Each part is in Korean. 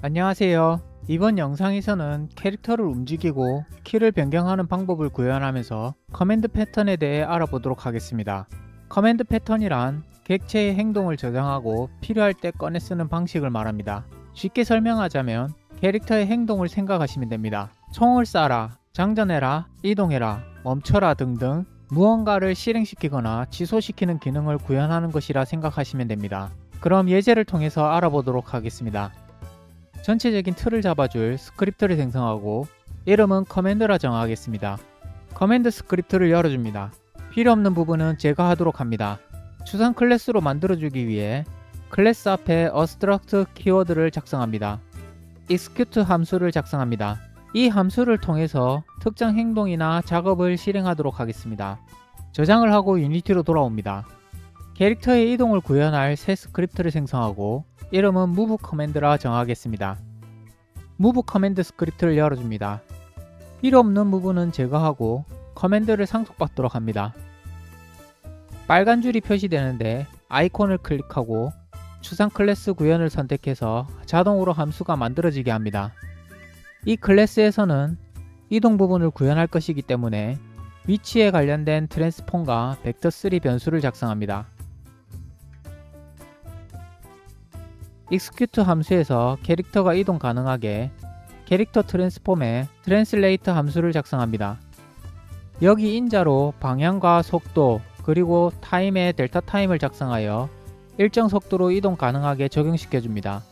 안녕하세요. 이번 영상에서는 캐릭터를 움직이고 키를 변경하는 방법을 구현하면서 command 패턴에 대해 알아보도록 하겠습니다. command 패턴이란 객체의 행동을 저장하고 필요할 때 꺼내 쓰는 방식을 말합니다. 쉽게 설명하자면 캐릭터의 행동을 생각하시면 됩니다. 총을 쏴라, 장전해라, 이동해라, 멈춰라 등등 무언가를 실행시키거나 취소시키는 기능을 구현하는 것이라 생각하시면 됩니다. 그럼 예제를 통해서 알아보도록 하겠습니다. 전체적인 틀을 잡아줄 스크립트를 생성하고 이름은 command라 정하겠습니다. command 스크립트를 열어줍니다. 필요 없는 부분은 제거하도록 합니다. 추상 클래스로 만들어주기 위해 클래스 앞에 abstract 키워드를 작성합니다. execute 함수를 작성합니다. 이 함수를 통해서 특정 행동이나 작업을 실행하도록 하겠습니다. 저장을 하고 유니티로 돌아옵니다. 캐릭터의 이동을 구현할 새 스크립트를 생성하고 이름은 move 커맨드라 정하겠습니다. move command 스크립트를 열어줍니다. 필요 없는 부분은 제거하고 command를 상속받도록 합니다. 빨간 줄이 표시되는데 아이콘을 클릭하고 추상 클래스 구현을 선택해서 자동으로 함수가 만들어지게 합니다. 이 클래스에서는 이동 부분을 구현할 것이기 때문에 위치에 관련된 transform과 Vector3 변수를 작성합니다. Execute 함수에서 캐릭터가 이동 가능하게 캐릭터 transform에 translate 함수를 작성합니다. 여기 인자로 방향과 속도 그리고 time의 delta time을 작성하여 일정 속도로 이동 가능하게 적용시켜 줍니다.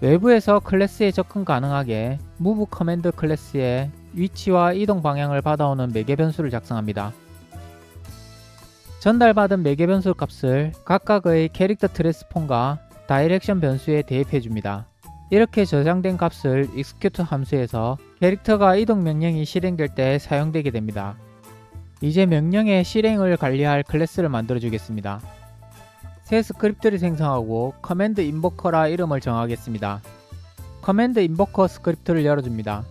외부에서 클래스에 접근 가능하게 move command 클래스에 위치와 이동 방향을 받아오는 매개 변수를 작성합니다. 전달받은 매개 변수 값을 각각의 캐릭터 transform과 direction 변수에 대입해 줍니다. 이렇게 저장된 값을 execute 함수에서 캐릭터가 이동 명령이 실행될 때 사용되게 됩니다. 이제 명령의 실행을 관리할 클래스를 만들어 주겠습니다. 새 스크립트를 생성하고 command invoker라 이름을 정하겠습니다. command invoker 스크립트를 열어줍니다.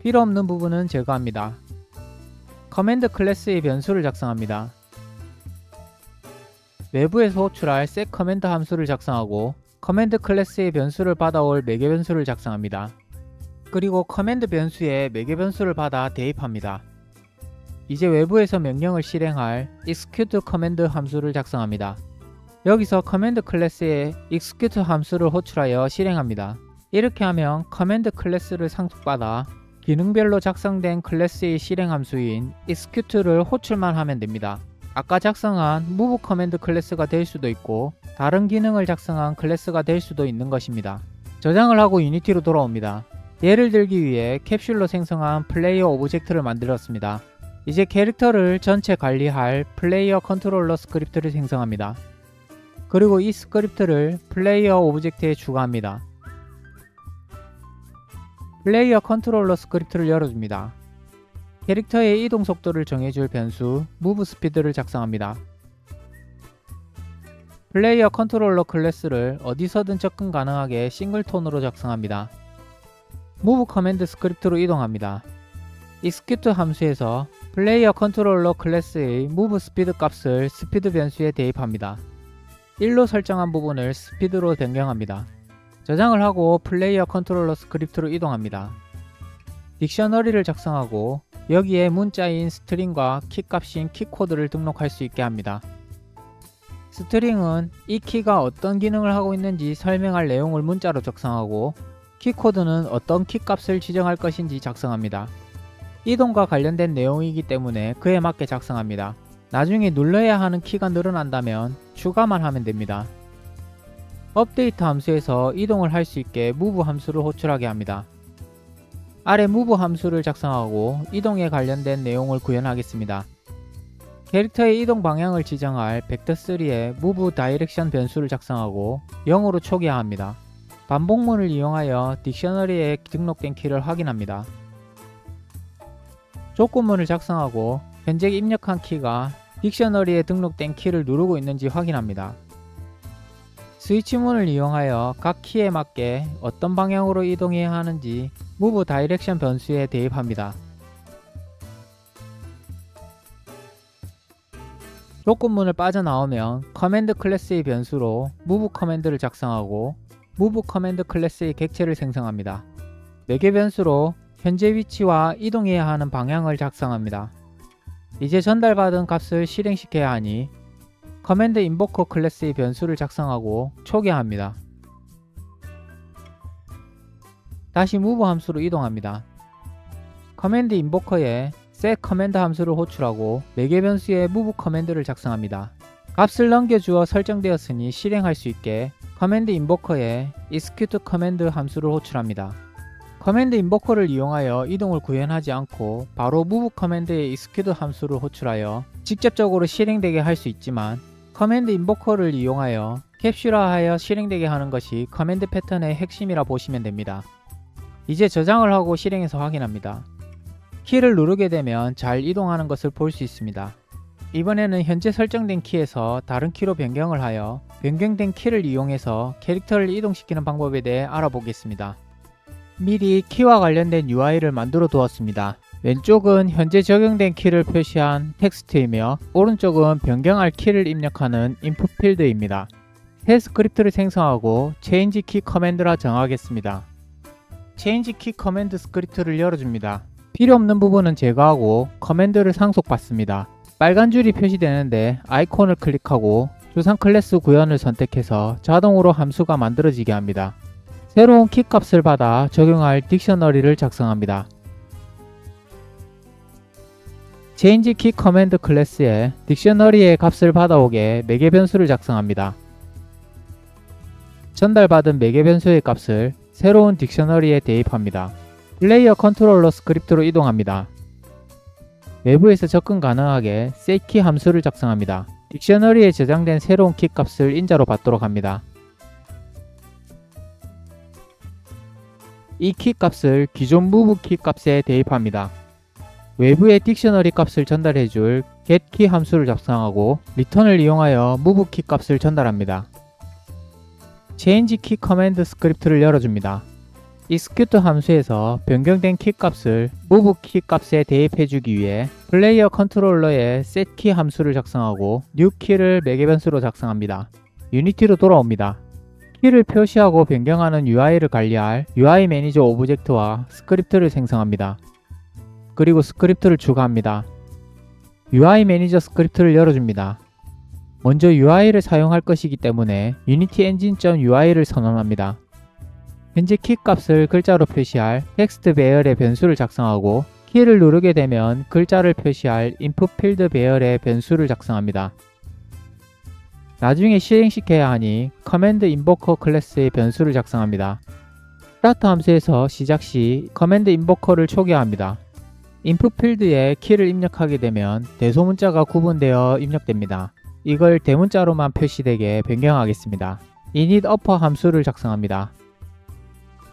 필요 없는 부분은 제거합니다. command 클래스의 변수를 작성합니다. 외부에서 호출할 set command 함수를 작성하고 command 클래스의 변수를 받아올 매개 변수를 작성합니다. 그리고 command 변수에 매개 변수를 받아 대입합니다. 이제 외부에서 명령을 실행할 execute command 함수를 작성합니다. 여기서 command 클래스에 execute 함수를 호출하여 실행합니다. 이렇게 하면 command 클래스를 상속받아 기능별로 작성된 클래스의 실행 함수인 execute를 호출만 하면 됩니다. 아까 작성한 move command 클래스가 될 수도 있고 다른 기능을 작성한 클래스가 될 수도 있는 것입니다. 저장을 하고 유니티로 돌아옵니다. 예를 들기 위해 캡슐로 생성한 플레이어 오브젝트를 만들었습니다. 이제 캐릭터를 전체 관리할 플레이어 컨트롤러 스크립트를 생성합니다. 그리고 이 스크립트를 플레이어 오브젝트에 추가합니다. 플레이어 컨트롤러 스크립트를 열어줍니다. 캐릭터의 이동 속도를 정해줄 변수 move speed를 작성합니다. 플레이어 컨트롤러 클래스를 어디서든 접근 가능하게 singleton으로 작성합니다. move command 스크립트로 이동합니다. execute 함수에서 플레이어 컨트롤러 클래스의 move speed 값을 스피드 변수에 대입합니다. 1로 설정한 부분을 스피드로 변경합니다. 저장을 하고 플레이어 컨트롤러 스크립트로 이동합니다. dictionary를 작성하고 여기에 문자인 string과 키값인 key code를 등록할 수 있게 합니다. string은 이 키가 어떤 기능을 하고 있는지 설명할 내용을 문자로 작성하고 키코드는 어떤 키값을 지정할 것인지 작성합니다. 이동과 관련된 내용이기 때문에 그에 맞게 작성합니다. 나중에 눌러야 하는 키가 늘어난다면 추가만 하면 됩니다. 업데이트 함수에서 이동을 할 수 있게 move 함수를 호출하게 합니다. 아래 move 함수를 작성하고 이동에 관련된 내용을 구현하겠습니다. 캐릭터의 이동 방향을 지정할 벡터3의 move direction 변수를 작성하고 0으로 초기화합니다. 반복문을 이용하여 딕셔너리에 등록된 키를 확인합니다. 조건문을 작성하고 현재 입력한 키가 딕셔너리에 등록된 키를 누르고 있는지 확인합니다. 스위치문을 이용하여 각 키에 맞게 어떤 방향으로 이동해야 하는지 move direction 변수에 대입합니다. 조건문을 빠져나오면 command 클래스의 변수로 move 커맨드를 작성하고 move command 클래스의 객체를 생성합니다. 매개 변수로 현재 위치와 이동해야 하는 방향을 작성합니다. 이제 전달받은 값을 실행시켜야 하니 command invoker 클래스의 변수를 작성하고 초기화합니다. 다시 move 함수로 이동합니다. 커맨드 인보커에 set 커맨드 함수를 호출하고 매개 변수에 move 커맨드를 작성합니다. 값을 넘겨주어 설정되었으니 실행할 수 있게 커맨드 인보커에 execute 커맨드 함수를 호출합니다. command invoker를 이용하여 이동을 구현하지 않고 바로 move 커맨드의 execute 함수를 호출하여 직접적으로 실행되게 할 수 있지만 command invoker를 이용하여 캡슐화하여 실행되게 하는 것이 command 패턴의 핵심이라 보시면 됩니다. 이제 저장을 하고 실행해서 확인합니다. 키를 누르게 되면 잘 이동하는 것을 볼 수 있습니다. 이번에는 현재 설정된 키에서 다른 키로 변경을 하여 변경된 키를 이용해서 캐릭터를 이동시키는 방법에 대해 알아보겠습니다. 미리 키와 관련된 UI를 만들어 두었습니다. 왼쪽은 현재 적용된 키를 표시한 텍스트이며 오른쪽은 변경할 키를 입력하는 인풋 필드입니다. 새 스크립트를 생성하고 Change Key Command라 정하겠습니다. Change Key Command 스크립트를 열어줍니다. 필요 없는 부분은 제거하고 Command를 상속받습니다. 빨간 줄이 표시되는데 아이콘을 클릭하고 추상 클래스 구현을 선택해서 자동으로 함수가 만들어지게 합니다. 새로운 키 값을 받아 적용할 dictionary를 작성합니다. change key command 클래스에 dictionary의 값을 받아오게 매개 변수를 작성합니다. 전달받은 매개 변수의 값을 새로운 dictionary에 대입합니다. 플레이어 컨트롤러 스크립트로 이동합니다. 외부에서 접근 가능하게 setKey 함수를 작성합니다. dictionary에 저장된 새로운 키 값을 인자로 받도록 합니다. 이 키 값을 기존 move 키 값에 대입합니다. 외부의 dictionary 값을 전달해줄 getKey 함수를 작성하고 return을 이용하여 move 키 값을 전달합니다. Change key command 스크립트를 열어줍니다. execute 함수에서 변경된 키 값을 move 키 값에 대입해주기 위해 플레이어 컨트롤러에 set key 함수를 작성하고 new 키를 매개 변수로 작성합니다. 유니티로 돌아옵니다. 키를 표시하고 변경하는 UI를 관리할 UI 매니저 오브젝트와 스크립트를 생성합니다. 그리고 스크립트를 추가합니다. UI 매니저 스크립트를 열어줍니다. 먼저 UI를 사용할 것이기 때문에 UnityEngine.UI를 선언합니다. 현재 키 값을 글자로 표시할 텍스트 배열의 변수를 작성하고 키를 누르게 되면 글자를 표시할 input 필드 배열의 변수를 작성합니다. 나중에 실행시켜야 하니 Command Invoker 클래스의 변수를 작성합니다. Start 함수에서 시작 시 Command Invoker를 초기화합니다. input 필드에 키를 입력하게 되면 대소문자가 구분되어 입력됩니다. 이걸 대문자로만 표시되게 변경하겠습니다. init upper 함수를 작성합니다.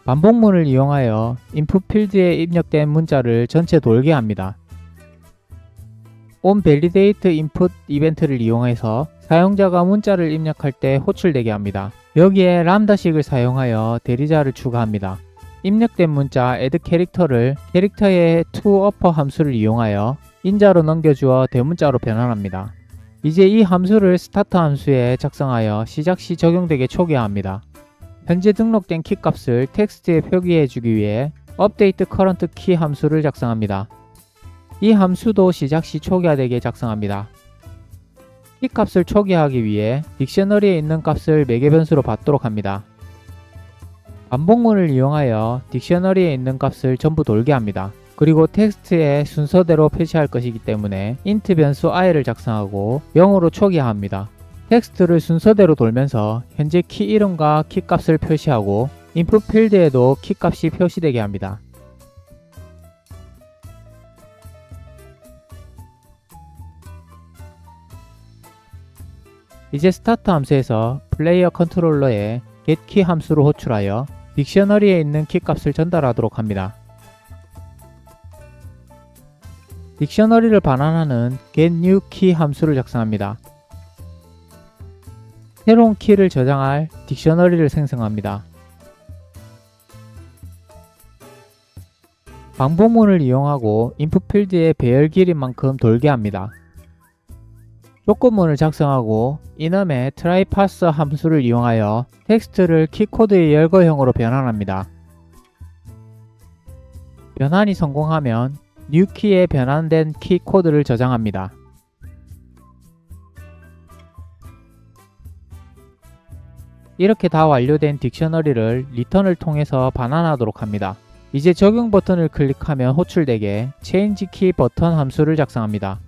반복문을 이용하여 input 필드에 입력된 문자를 전체 돌게 합니다. onValidate input 이벤트를 이용해서 사용자가 문자를 입력할 때 호출되게 합니다. 여기에 람다식을 사용하여 대리자를 추가합니다. 입력된 문자 add 캐릭터를 캐릭터의 toUpper 함수를 이용하여 인자로 넘겨주어 대문자로 변환합니다. 이제 이 함수를 Start 함수에 작성하여 시작 시 적용되게 초기화합니다. 현재 등록된 키 값을 텍스트에 표기해 주기 위해 update current key 함수를 작성합니다. 이 함수도 시작 시 초기화되게 작성합니다. 키 값을 초기화하기 위해 dictionary에 있는 값을 매개 변수로 받도록 합니다. 반복문을 이용하여 dictionary에 있는 값을 전부 돌게 합니다. 그리고 텍스트에 순서대로 표시할 것이기 때문에 int 변수 i를 작성하고 0으로 초기화합니다. 텍스트를 순서대로 돌면서 현재 키 이름과 키 값을 표시하고 input 필드에도 키 값이 표시되게 합니다. 이제 Start 함수에서 플레이어 컨트롤러에 getKey 함수를 호출하여 dictionary에 있는 키 값을 전달하도록 합니다. dictionary를 반환하는 getNewKey 함수를 작성합니다. 새로운 키를 저장할 dictionary를 생성합니다. 반복문을 이용하고 input 필드의 배열 길이만큼 돌게 합니다. 조건문을 작성하고 enum의 TryParse 함수를 이용하여 텍스트를 KeyCode의 열거형으로 변환합니다. 변환이 성공하면 newKey에 변환된 KeyCode를 저장합니다. 이렇게 다 완료된 dictionary를 return을 통해서 반환하도록 합니다. 이제 적용 버튼을 클릭하면 호출되게 Change Key 버튼 함수를 작성합니다.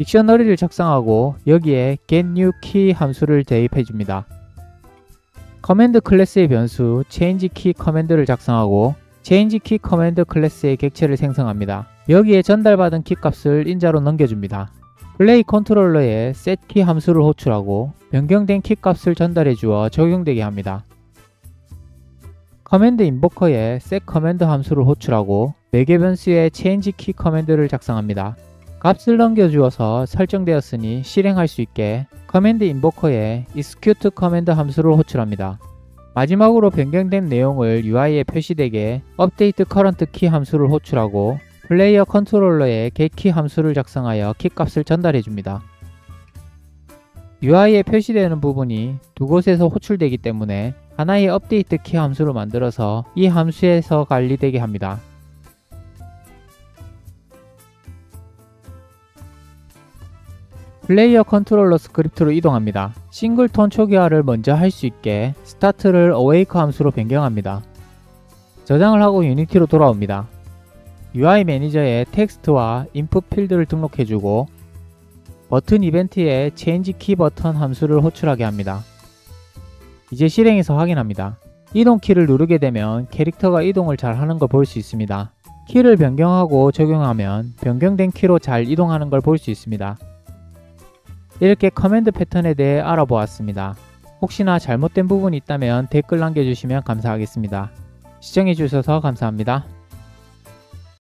dictionary를 작성하고 여기에 getNewKey 함수를 대입해 줍니다. 커맨드 클래스의 변수 changeKey 커맨드를 작성하고 changeKey Command 클래스의 객체를 생성합니다. 여기에 전달받은 키값을 인자로 넘겨줍니다. 플레이어 컨트롤러에 setKey 함수를 호출하고 변경된 키값을 전달해 주어 적용되게 합니다. 커맨드 인보커에 set 커맨드 함수를 호출하고 매개 변수에 changeKey Command를 작성합니다. 값을 넘겨주어서 설정되었으니 실행할 수 있게 커맨드 인보커에 execute 커맨드 함수를 호출합니다. 마지막으로 변경된 내용을 UI에 표시되게 update current key 함수를 호출하고 플레이어 컨트롤러에 getKey 함수를 작성하여 키값을 전달해 줍니다. UI에 표시되는 부분이 두 곳에서 호출되기 때문에 하나의 update key 함수를 만들어서 이 함수에서 관리되게 합니다. 플레이어 컨트롤러 스크립트로 이동합니다. singleton 초기화를 먼저 할 수 있게 Start를 Awake 함수로 변경합니다. 저장을 하고 유니티로 돌아옵니다. UI 매니저에 텍스트와 input 필드를 등록해주고 버튼 이벤트에 Change Key 버튼 함수를 호출하게 합니다. 이제 실행해서 확인합니다. 이동 키를 누르게 되면 캐릭터가 이동을 잘 하는 걸 볼 수 있습니다. 키를 변경하고 적용하면 변경된 키로 잘 이동하는 걸 볼 수 있습니다. 이렇게 Command 패턴에 대해 알아보았습니다. 혹시나 잘못된 부분이 있다면 댓글 남겨주시면 감사하겠습니다. 시청해주셔서 감사합니다.